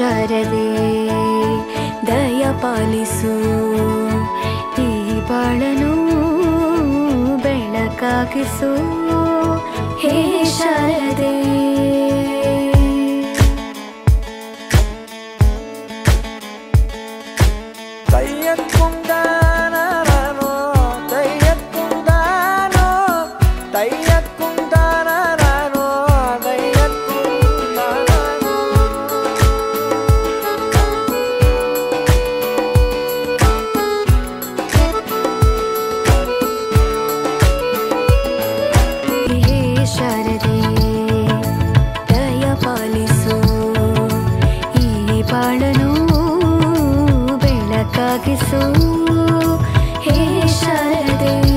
ಶಾರದೆ ದಯ ಪಾಲಿಸು ಈ ಬಾಳನು ಬೆಳಕಾಗಿಸು ಹೇ ಶಾರದೆ ಕೈಯಕ್ಕೊಂದಾನೋ ಕೈಯಕ್ಕೊಂದಾನೋ ಕೈಯ जागसो हे शरदे।